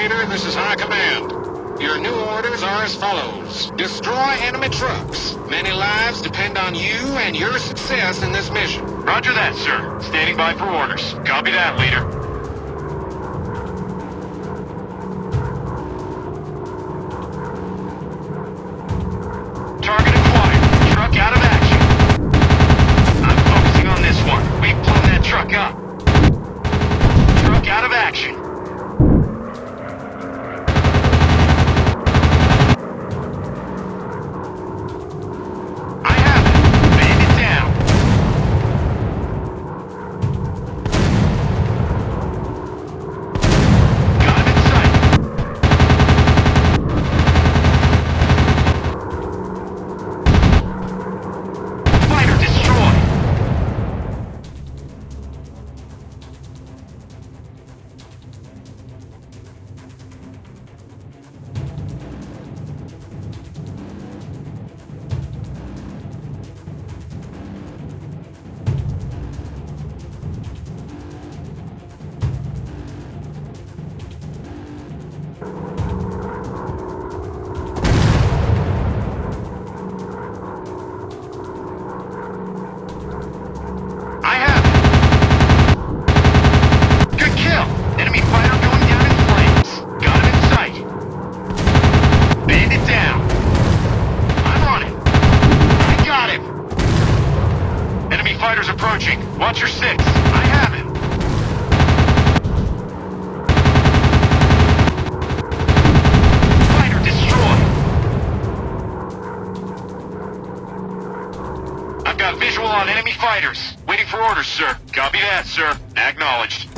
Leader, this is High Command. Your new orders are as follows. Destroy enemy trucks. Many lives depend on you and your success in this mission. Roger that, sir. Standing by for orders. Copy that, Leader. on, enemy fighters. Waiting for orders, sir. Copy that, sir. Acknowledged.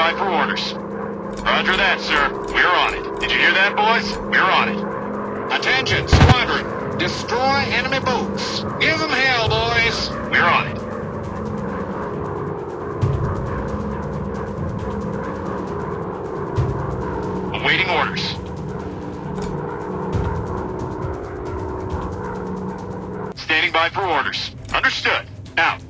Standby for orders. Roger that, sir. We're on it. Did you hear that, boys? We're on it. Attention, squadron. Destroy enemy boats. Give them hell, boys. We're on it. Awaiting orders. Standing by for orders. Understood. Out.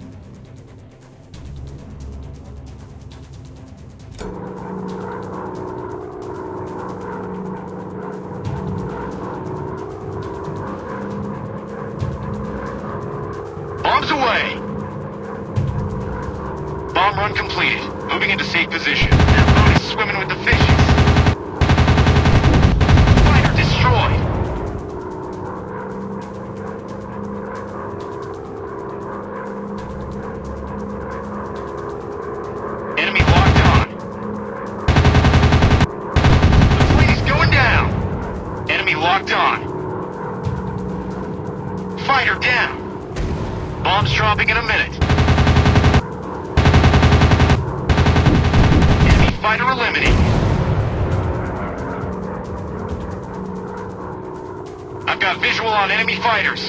got visual on enemy fighters.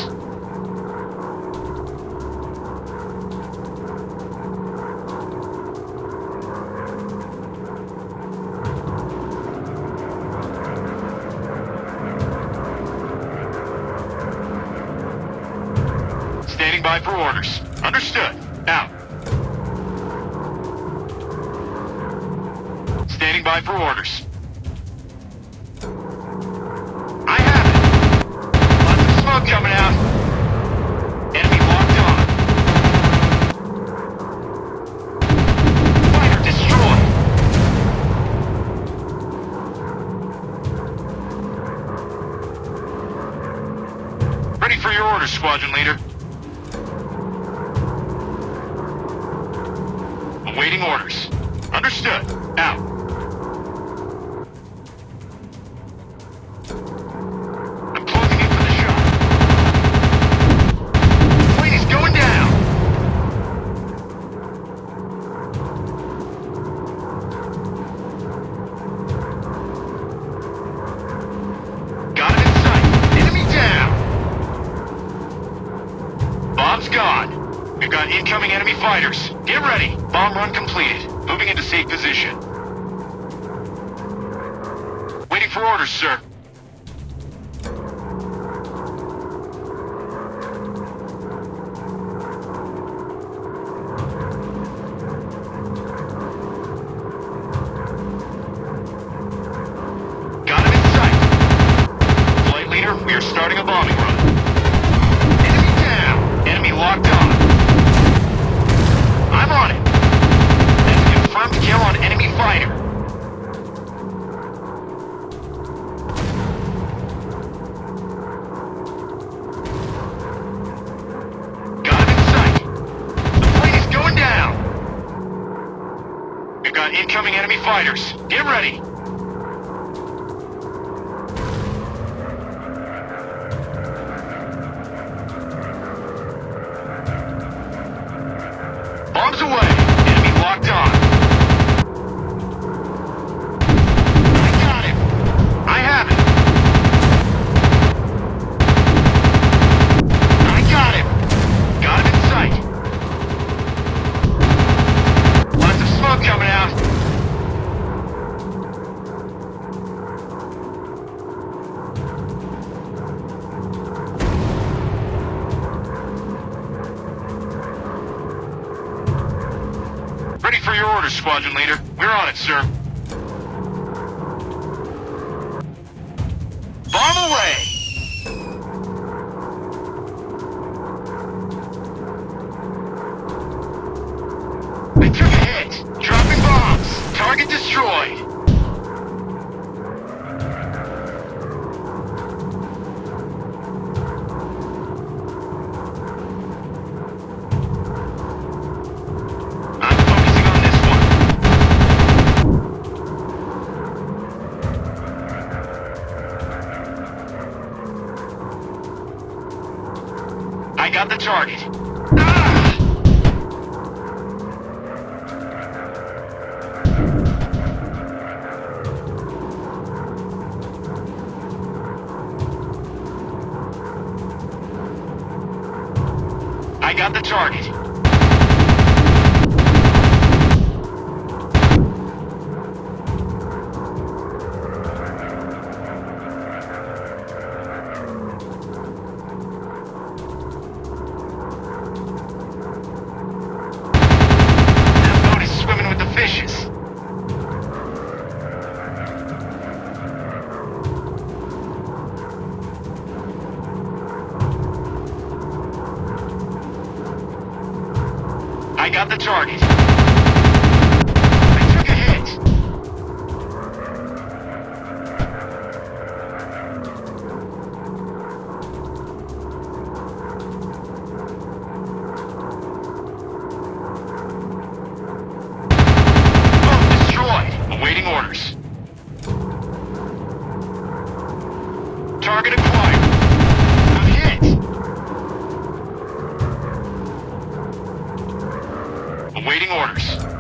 Standing by for orders. Understood. Out. Standing by for orders. Awaiting orders. Understood. Out. Bomb run completed. Moving into safe position. for your orders, Squadron Leader. We're on it, sir. I got the target. got the charge. Awaiting orders.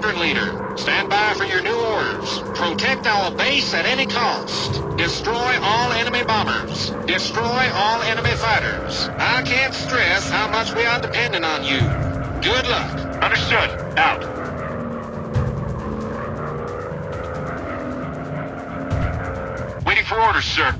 Squadron Leader. Stand by for your new orders. Protect our base at any cost. Destroy all enemy bombers. Destroy all enemy fighters. I can't stress how much we are dependent on you. Good luck. Understood. Out. Waiting for orders, sir.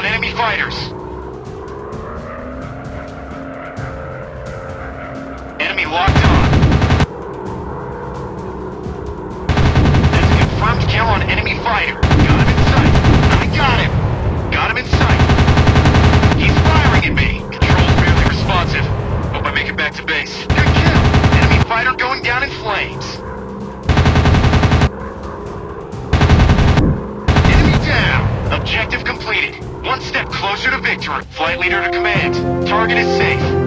On enemy fighters. Enemy locked on. That's a confirmed kill on enemy fighter. Got him in sight. I got him. Got him in sight. He's firing at me. Control's barely responsive. Hope I make it back to base. Good kill. Enemy fighter going down in flames. Enemy down. Objective completed. One step closer to victory. Flight leader to command. Target is safe.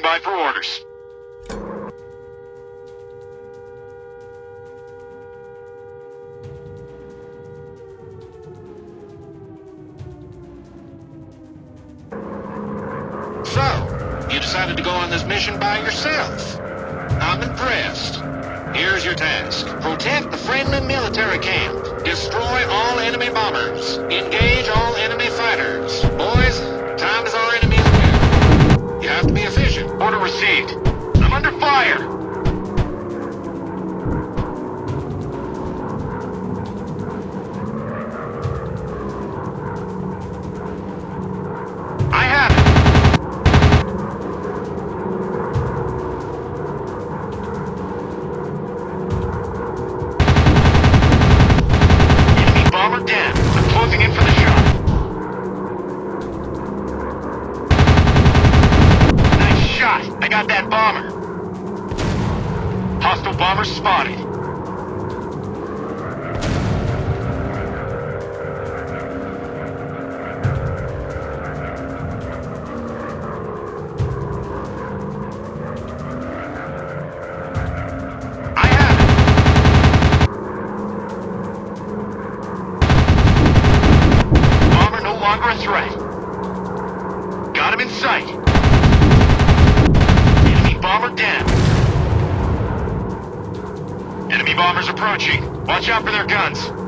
Standing by for orders. So, you decided to go on this mission by yourself. I'm impressed. Here's your task. Protect the friendly military camp. Destroy all enemy bombers. Engage all enemy fighters. Boys, time is our enemy's. You have to be efficient. Received. I'm under fire. Watch out for their guns.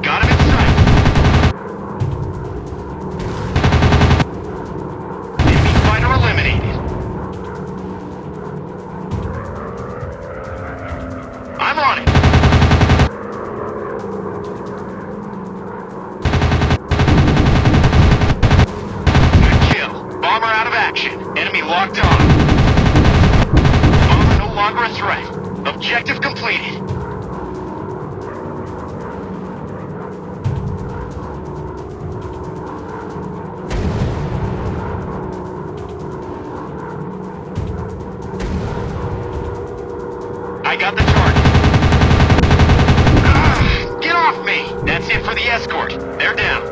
I got the target. Ah, get off me! That's it for the escort. They're down.